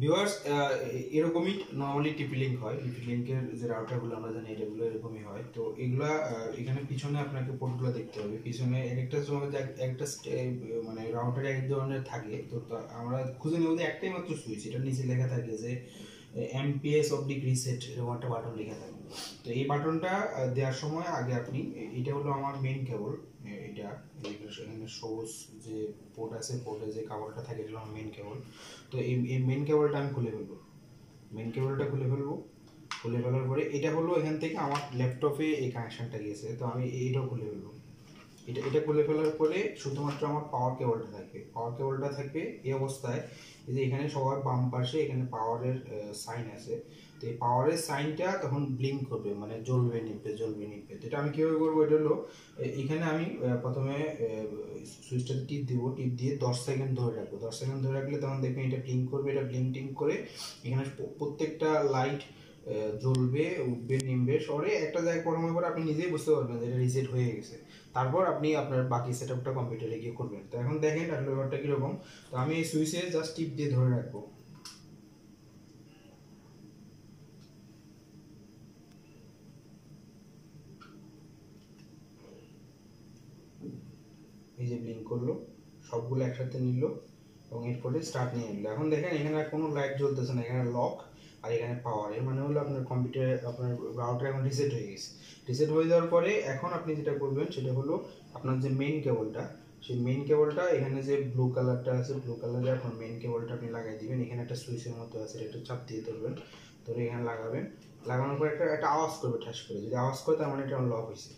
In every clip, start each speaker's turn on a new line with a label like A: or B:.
A: Viewers এরকমই normally টিপি link হয়। টিপি লিঙ্কের যে রাউটারগুলো আমরা জানি এটাগুলো এরকমই হয়। তো এগুলা এখানে পিছনে আপনাকে পোর্টগুলো দেখতে হবে। পিছনে একটা সময় একটা মানে রাউটার এক ধরনের থাকে। তো তা- আমরা খুঁজে নেব একটাই মাত্র সুইচ এটা নিচে লেখা থাকে যে এমপিএস অফ ডিগ্রি সেট এরকম একটা বাটন লেখা থাকে। তো এই বাটনটা দেওয়ার সময় আগে আপনি এটা হলো আমার মেইন কেবল এটা এখানে সবুজ যে পোর্ট আছে পোর্টে যে কাবলটা থাকে, এটা আমার মেইন কেবল তো এই এই মেইন কেবলটা আমি খুলে ফেলব। মেইন কেবলটা খুলে ফেলব। খুলে ফেলার পরে এটা হলো এখান থেকে আমার ল্যাপটপে এই কানেকশনটা গিয়েছে, তো আমি এইটাও খুলে ফেলব। এটা এটা খুলে ফেলার পরে শুধুমাত্র আমার পাওয়ার কেবলটা থাকবে পাওয়ার কেবলটা থাকবে এই অবস্থায় যে এখানে সবার বাম পাশে এখানে পাওয়ারের সাইন আছে। তো পাওয়ারের সাইনটা তখন ব্লিঙ্ক করবে মানে জ্বলবে নিবে জ্বলবে নিবে তো এটা আমি কীভাবে করব? এটা হলো এখানে আমি প্রথমে সুইচটাতে টিপ দিব, টিপ দিয়ে দশ সেকেন্ড ধরে রাখব। দশ সেকেন্ড ধরে রাখলে তখন দেখবেন এটা ব্লিঙ্ক করবে, এটা ব্লিঙ্ক টিঙ্ক করে এখানে প্রত্যেকটা লাইট জ্বলবে, উঠবে নিমবে সরে একটা জায়গায় পড়ানোর পর আপনি নিজেই বুঝতে পারবেন যে এটা রিসেট হয়ে গেছে। তারপর আপনি আপনার বাকি সেট আপটা কম্পিউটারে গিয়ে করবেন। তো এখন দেখেন আসলে ব্যাপারটা কীরকম? তো আমি এই সুইচে জাস্ট টিপ দিয়ে ধরে রাখব এই যে ব্লিঙ্ক করল, সবগুলো একসাথে নিল এবং এরপরে স্টার্ট নিয়ে নিল। এখন দেখেন এখানে আর কোনো লাইট জ্বলতেছে না, এখানে লক আর এখানে পাওয়ার এর মানে হলো আপনার কম্পিউটার আপনার রাউটার এখন রিসেট হয়ে গেছে। রিসেট হয়ে যাওয়ার পরে এখন আপনি যেটা করবেন, সেটা হলো আপনার যে মেইন কেবলটা সেই মেইন কেবলটা এখানে যে ব্লু কালারটা আছে ব্লু কালারে আপনার মেইন কেবলটা আপনি লাগাই দিবেন। এখানে একটা সুইচের মতো আছে, এটা চাপ দিয়ে ধরবেন, ধরে এখানে লাগাবেন। লাগানোর পর একটা একটা আওয়াজ করবে, ঠাস করে। যদি আওয়াজ করে, তার মানে এটা লক হয়েছে।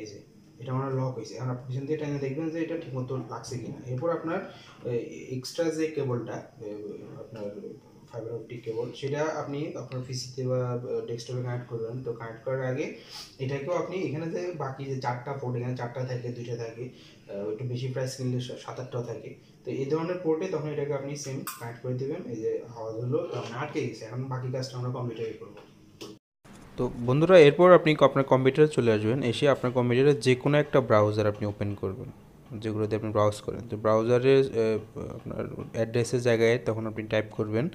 A: এই যে। এটা আমার লক হয়েছে। এখন আপনি পিছন দিয়ে টাইমে দেখবেন যে এটা ঠিকমতো লাগছে কিনা। এরপর আপনার এক্সট্রা যে কেবলটা আপনার ফাইবার অপটিক কেবল সেটা আপনি আপনার পিসিতে বা ডেস্কটপে কানেক্ট করবেন। তো কানেক্ট করার আগে এটাকেও আপনি এখানে যে বাকি যে চারটা পোর্ট এখানে চারটা থাকে, দুইটা থাকে একটু বেশি প্রাইস কিনলে সাত আটটাও থাকে। তো এই ধরনের পোর্টে তখন এটাকে আপনি সেম কানেক্ট করে দেবেন। এই যে আওয়াজ হলো তখন আটকে গেছে। এখন বাকি কাজটা আমরা কম্পিউটারে করব।
B: তো বন্ধুরা, এরপর আপনি আপনার কম্পিউটারে চলে আসবেন, এসে আপনার কম্পিউটারে যে কোনো একটা ব্রাউজার আপনি ওপেন করবেন, যেগুলোতে আপনি ব্রাউজ করেন। তো ব্রাউজারের আপনার অ্যাড্রেসের জায়গায় তখন আপনি টাইপ করবেন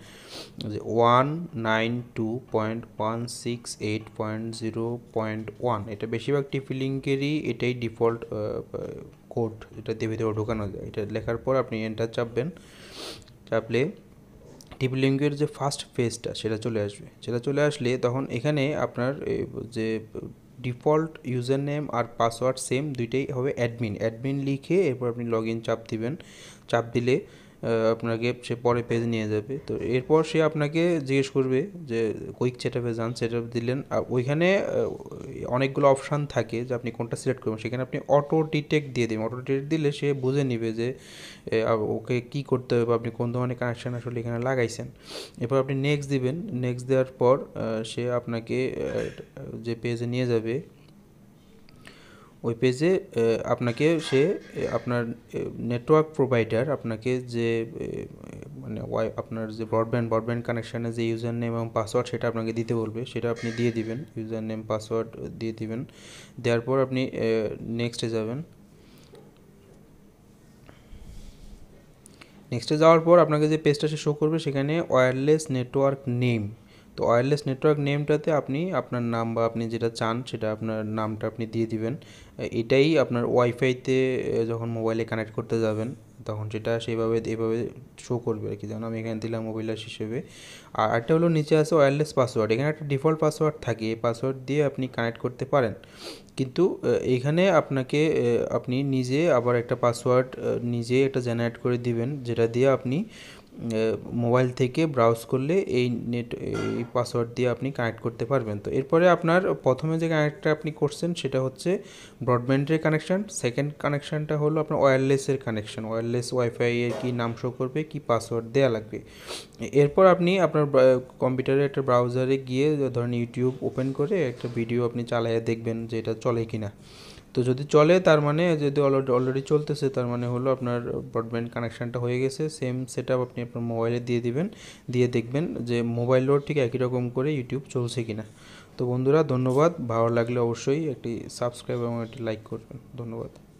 B: যে one nine two point one six eight point zero point one এটা বেশিরভাগ টিপি লিঙ্কেরই এটাই ডিফল্ট কোড এটা দিয়ে ভিতরে ঢোকানো যায়। এটা লেখার পর আপনি এন্টার চাপবেন, চাপলে টিপি লিঙ্কের যে ফার্স্ট পেজটা সেটা চলে আসবে। সেটা চলে আসলে তখন এখানে আপনার যে ডিফল্ট ইউজার নেম আর পাসওয়ার্ড সেম দুইটাই হবে অ্যাডমিন অ্যাডমিন লিখে এরপর আপনি লগ ইন চাপ দিবেন। চাপ দিলে আপনাকে সে পরে পেজ নিয়ে যাবে। তো এরপর সে আপনাকে জিজ্ঞেস করবে যে কুইক সেটআপে যান? সেট সেটআপ দিলেন ওইখানে অনেকগুলো অপশান থাকে যে আপনি কোনটা সিলেক্ট করবেন। সেখানে আপনি অটো ডিটেক্ট দিয়ে দিবেন। অটো ডিটেক্ট দিলে সে বুঝে নিবে যে ওকে কি করতে হবে বা আপনি কোন ধরনের কানেকশান আসলে এখানে লাগাইছেন। এরপর আপনি নেক্সট দিবেন। নেক্সট দেওয়ার পর সে আপনাকে যে পেজে নিয়ে যাবে ওই পেজে আপনাকে সে আপনার নেটওয়ার্ক প্রোভাইডার আপনাকে যে মানে ওয়াই, আপনার যে ব্রডব্যান্ড ব্রডব্যান্ড কানেকশানে যে ইউজার নেম এবং পাসওয়ার্ড সেটা আপনাকে দিতে বলবে, সেটা আপনি দিয়ে দিবেন ইউজার নেম পাসওয়ার্ড দিয়ে দিবেন। দেওয়ার পর আপনি নেক্সটে যাবেন। নেক্সটে যাওয়ার পর আপনাকে যে পেজটা সে শো করবে, সেখানে ওয়্যারলেস নেটওয়ার্ক নেম তো ওয়্যারলেস নেটওয়ার্ক নেমটাতে আপনি আপনার নাম বা আপনি যেটা চান সেটা আপনার নামটা আপনি দিয়ে দিবেন। এটাই আপনার ওয়াইফাইতে যখন মোবাইলে কানেক্ট করতে যাবেন, তখন সেটা সেইভাবে, এভাবে শো করবে আর কি। যেমন আমি এখানে দিলাম মোবিলাস হিসেবে। আর একটা হলো নিচে আছে ওয়্যারলেস পাসওয়ার্ড এখানে একটা ডিফল্ট পাসওয়ার্ড থাকে, এই পাসওয়ার্ড দিয়ে আপনি কানেক্ট করতে পারেন। কিন্তু এখানে আপনাকে আপনি নিজে আবার একটা পাসওয়ার্ড নিজে একটা জেনারেট করে দিবেন, যেটা দিয়ে আপনি মোবাইল থেকে ব্রাউজ করলে এই নেট এই পাসওয়ার্ড দিয়ে আপনি কানেক্ট করতে পারবেন। তো এরপরে আপনার প্রথমে যে কানেক্টটা আপনি করছেন সেটা হচ্ছে ব্রডব্যান্ডের কানেকশান সেকেন্ড কানেকশানটা হলো আপনার ওয়্যারলেসের কানেকশান ওয়্যারলেস ওয়াইফাই এর কী নাম শো করবে, কী পাসওয়ার্ড দেওয়া লাগবে। এরপর আপনি আপনার কম্পিউটারে একটা ব্রাউজারে গিয়ে ধরেন ইউটিউব ওপেন করে একটা ভিডিও আপনি চালাইয়ে দেখবেন যে এটা চলে কি না তো যদি চলে, তার মানে যদি অলরেডি অলরেডি চলতেছে, তার মানে হলো আপনার ব্রডব্যান্ড কানেকশানটা হয়ে গেছে। সেম সেট আপনি আপনার মোবাইলে দিয়ে দিবেন, দিয়ে দেখবেন যে মোবাইলেও ঠিক একই রকম করে ইউটিউব চলছে কিনা। তো বন্ধুরা, ধন্যবাদ। ভালো লাগলে অবশ্যই একটি সাবস্ক্রাইব এবং একটি লাইক করবেন। ধন্যবাদ।